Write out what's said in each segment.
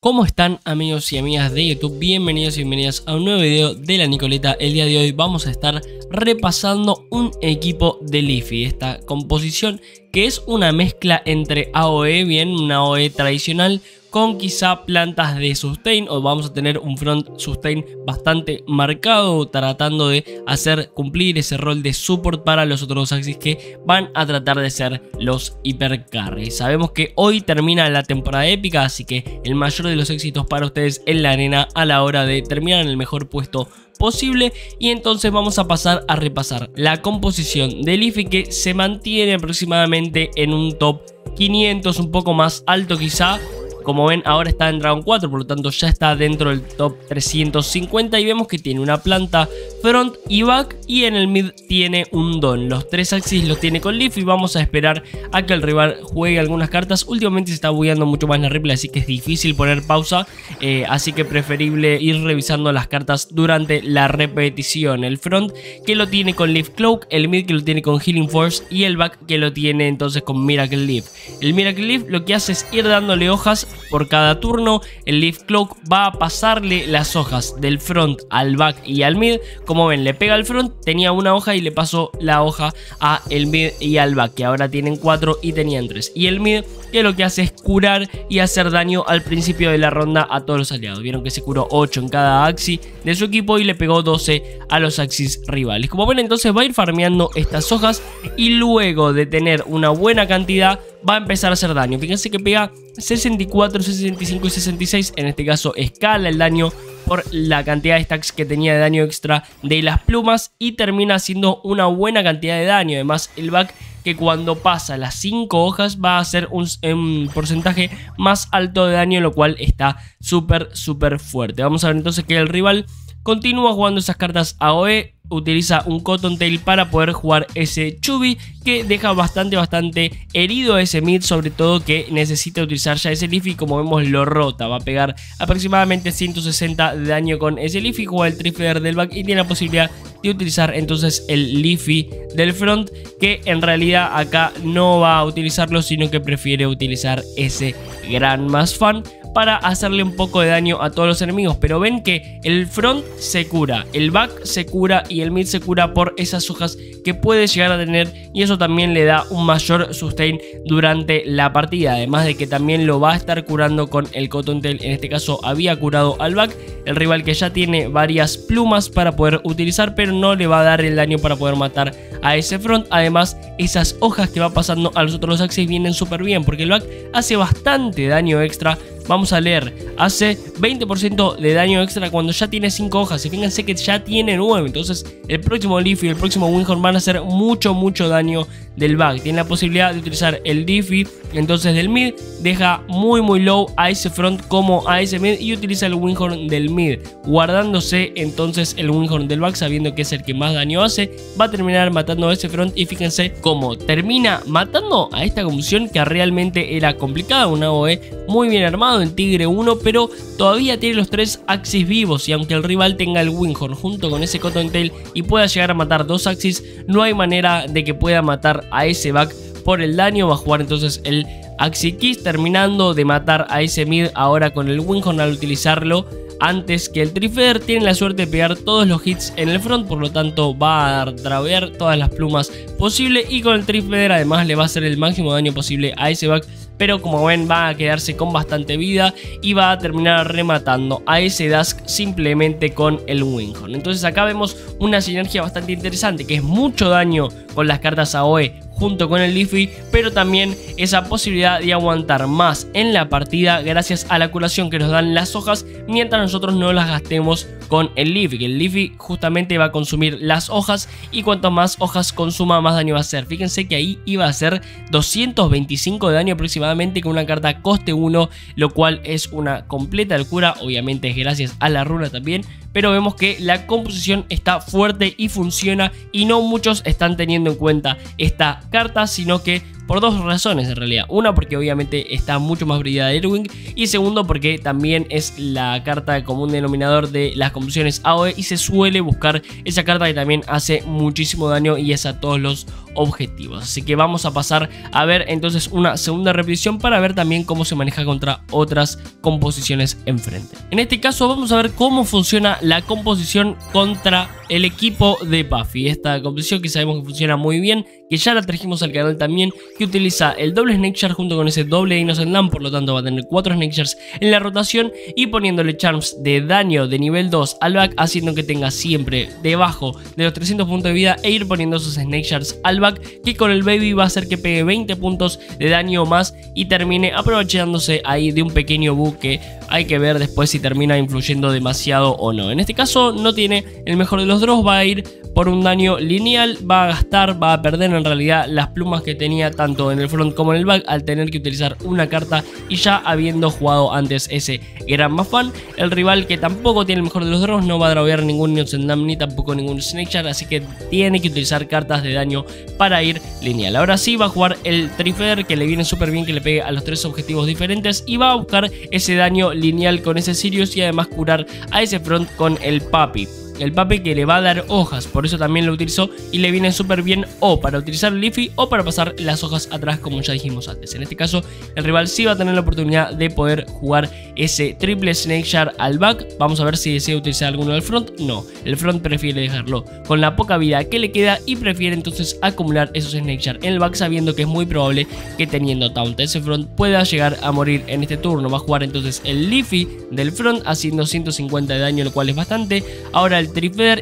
¿Cómo están amigos y amigas de YouTube? Bienvenidos y bienvenidas a un nuevo video de la Nicoleta. El día de hoy vamos a estar repasando un equipo de Leafy, esta composición que es una mezcla entre AOE, bien, una AOE tradicional con quizá plantas de sustain o vamos a tener un front sustain bastante marcado tratando de hacer cumplir ese rol de support para los otros axis que van a tratar de ser los hipercarries. Sabemos que hoy termina la temporada épica así que el mayor de los éxitos para ustedes en la arena a la hora de terminar en el mejor puesto posible y entonces vamos a pasar a repasar la composición del Leafy que se mantiene aproximadamente en un top 500 un poco más alto quizá como ven, ahora está en Dragon 4, por lo tanto ya está dentro del top 350 y vemos que tiene una planta front y back y en el mid tiene un don. Los tres axis los tiene con Leaf y vamos a esperar a que el rival juegue algunas cartas. Últimamente se está bugueando mucho más la replay, así que es difícil poner pausa, eh, así que preferible ir revisando las cartas durante la repetición. El front que lo tiene con Leaf Cloak, el mid que lo tiene con Healing Force y el back que lo tiene entonces con Miracle Leaf. El Miracle Leaf lo que hace es ir dándole hojas por cada turno. El Leaf Cloak va a pasarle las hojas del front al back y al mid. Como ven, le pega al front, tenía una hoja y le pasó la hoja a el mid y al back, que ahora tienen cuatro y tenían tres. Y el mid que lo que hace es curar y hacer daño al principio de la ronda a todos los aliados. Vieron que se curó 8 en cada axis de su equipo y le pegó 12 a los axis rivales. Como ven entonces va a ir farmeando estas hojas y luego de tener una buena cantidad va a empezar a hacer daño. Fíjense que pega 64, 65 y 66. En este caso escala el daño por la cantidad de stacks que tenía de daño extra de las plumas y termina haciendo una buena cantidad de daño. Además el back que cuando pasa las 5 hojas va a hacer un, un, porcentaje más alto de daño, lo cual está súper, súper fuerte. Vamos a ver entonces que el rival continúa jugando esas cartas AOE utiliza un Cottontail para poder jugar ese Chubby que deja bastante bastante herido a ese mid sobre todo que necesita utilizar ya ese Leafy como vemos lo rota. Va a pegar aproximadamente 160 de daño con ese Leafy juega el Trifler del back y tiene la posibilidad de utilizar entonces el Leafy del front que en realidad acá no va a utilizarlo sino que prefiere utilizar ese Gran Más Fan para hacerle un poco de daño a todos los enemigos. Pero ven que el front se cura, el back se cura y el mid se cura por esas hojas que puede llegar a tener y eso también le da un mayor sustain durante la partida. Además de que también lo va a estar curando con el Cotton Tail. En este caso había curado al back, el rival que ya tiene varias plumas para poder utilizar pero no le va a dar el daño para poder matar a ese front. Además esas hojas que va pasando a los otros axis vienen súper bien porque el back hace bastante daño extra Vamos a leer, hace 20% de daño extra cuando ya tiene 5 hojas. Y fíjense que ya tiene 9. Entonces el próximo Leaf y el próximo Windhorn van a hacer mucho, mucho daño del bug. Tiene la posibilidad de utilizar el Diffy, entonces del mid, deja muy muy low a ese front como a ese mid y utiliza el Windhorn del mid, guardándose entonces el Windhorn del back sabiendo que es el que más daño hace, va a terminar matando a ese front y fíjense cómo termina matando a esta combustión que realmente era complicada, un AOE muy bien armado en Tigre 1, pero todavía tiene los tres axis vivos y aunque el rival tenga el Windhorn junto con ese Cottontail y pueda llegar a matar dos axis, no hay manera de que pueda matar a ese back por el daño. Va a jugar entonces el Kiss terminando de matar a ese mid ahora con el Winghorn al utilizarlo antes que el Trifeder tiene la suerte de pegar todos los hits en el front, por lo tanto va a traer todas las plumas posible y con el Trifeder además le va a hacer el máximo daño posible a ese back pero como ven va a quedarse con bastante vida y va a terminar rematando a ese Dusk simplemente con el Winghorn. Entonces acá vemos una sinergia bastante interesante que es mucho daño con las cartas AOE junto con el Leafy, pero también esa posibilidad de aguantar más en la partida gracias a la curación que nos dan las hojas mientras nosotros no las gastemos con el Leafy, que el Leafy justamente va a consumir las hojas y cuanto más hojas consuma más daño va a hacer. Fíjense que ahí iba a ser 225 de daño aproximadamente con una carta coste 1, lo cual es una completa locura, obviamente es gracias a la runa también, pero vemos que la composición está fuerte y funciona y no muchos están teniendo en cuenta esta carta, sino que por dos razones en realidad. Una porque obviamente está mucho más brillada Irwing y segundo porque también es la carta común denominador de las composiciones AOE y se suele buscar esa carta que también hace muchísimo daño y es a todos los objetivos. Así que vamos a pasar a ver entonces una segunda repetición para ver también cómo se maneja contra otras composiciones enfrente. En este caso vamos a ver cómo funciona la composición contra el equipo de Puffy. Esta composición que sabemos que funciona muy bien, que ya la trajimos al canal también, que utiliza el doble Snake junto con ese doble Innocent Lamb, por lo tanto va a tener 4 Snake en la rotación y poniéndole charms de daño de nivel 2 al back, haciendo que tenga siempre debajo de los 300 puntos de vida e ir poniendo sus Snake al back, que con el Baby va a hacer que pegue 20 puntos de daño más y termine aprovechándose ahí de un pequeño bug que hay que ver después si termina influyendo demasiado o no. En este caso no tiene el mejor de los draws, va a ir por un daño lineal, va a gastar, va a perder realidad las plumas que tenía tanto en el front como en el back al tener que utilizar una carta y ya habiendo jugado antes ese gran Mafan. El rival que tampoco tiene el mejor de los draws no va a drawear ningún Newton ni tampoco ningún Snake así que tiene que utilizar cartas de daño para ir lineal. Ahora sí va a jugar el Trifeder que le viene súper bien que le pegue a los tres objetivos diferentes y va a buscar ese daño lineal con ese Sirius y además curar a ese front con el Papi el papi que le va a dar hojas, por eso también lo utilizó y le viene súper bien o para utilizar Leafy o para pasar las hojas atrás como ya dijimos antes. En este caso el rival sí va a tener la oportunidad de poder jugar ese triple Snake Shard al back. Vamos a ver si desea utilizar alguno del front. No, el front prefiere dejarlo con la poca vida que le queda y prefiere entonces acumular esos Snake en el back sabiendo que es muy probable que teniendo taunt ese front pueda llegar a morir en este turno. Va a jugar entonces el Leafy del front haciendo 150 de daño lo cual es bastante. Ahora el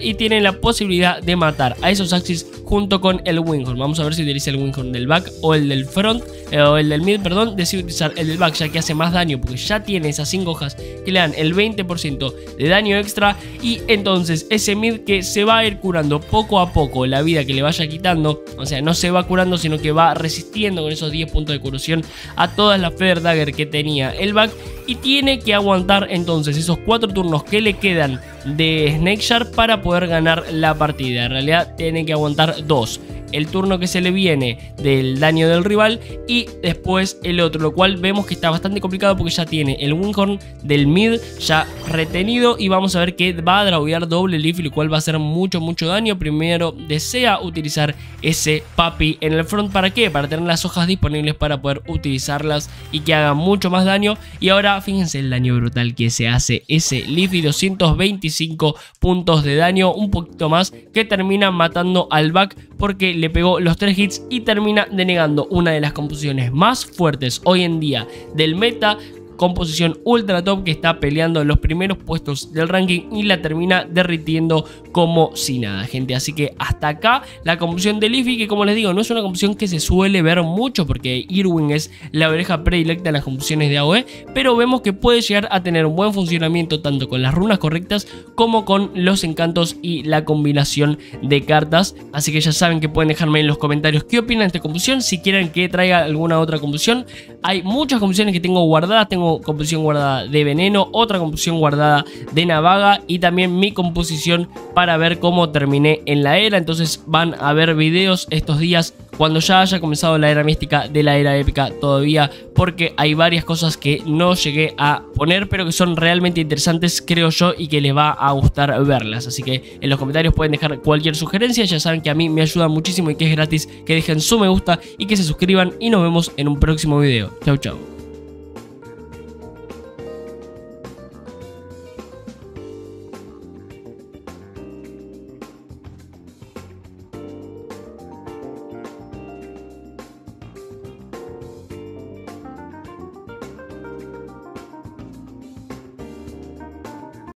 Y tiene la posibilidad de matar a esos Axis junto con el Winghorn. Vamos a ver si utiliza el Winghorn del back o el del front, o el del mid, perdón. Decide utilizar el del back ya que hace más daño porque ya tiene esas 5 hojas que le dan el 20% de daño extra. Y entonces ese mid que se va a ir curando poco a poco la vida que le vaya quitando. O sea, no se va curando sino que va resistiendo con esos 10 puntos de curación a todas las Feather Dagger que tenía el back. Y tiene que aguantar entonces esos 4 turnos que le quedan de Snake Shark para poder ganar la partida. En realidad tiene que aguantar dos el turno que se le viene del daño del rival y después el otro, lo cual vemos que está bastante complicado porque ya tiene el Winghorn del mid ya retenido y vamos a ver que va a draguear doble leaf, lo cual va a hacer mucho mucho daño. Primero desea utilizar ese papi en el front, ¿para qué? Para tener las hojas disponibles para poder utilizarlas y que haga mucho más daño. Y ahora fíjense el daño brutal que se hace ese Leafy, 225 puntos de daño, un poquito más que termina matando al back porque le pegó los 3 hits y termina denegando una de las composiciones más fuertes hoy en día del meta composición ultra top que está peleando en los primeros puestos del ranking y la termina derritiendo como si nada, gente. Así que hasta acá la composición de Leafy, que como les digo, no es una composición que se suele ver mucho porque Irwin es la oreja predilecta en las composiciones de AOE, pero vemos que puede llegar a tener un buen funcionamiento tanto con las runas correctas como con los encantos y la combinación de cartas. Así que ya saben que pueden dejarme en los comentarios qué opinan de esta composición, si quieren que traiga alguna otra composición. Hay muchas composiciones que tengo guardadas, composición guardada de veneno, otra composición guardada de navaga y también mi composición para ver cómo terminé en la era. Entonces van a ver videos estos días cuando ya haya comenzado la era mística de la era épica todavía porque hay varias cosas que no llegué a poner pero que son realmente interesantes creo yo y que les va a gustar verlas. Así que en los comentarios pueden dejar cualquier sugerencia. Ya saben que a mí me ayuda muchísimo y que es gratis que dejen su me gusta y que se suscriban y nos vemos en un próximo video. Chau chau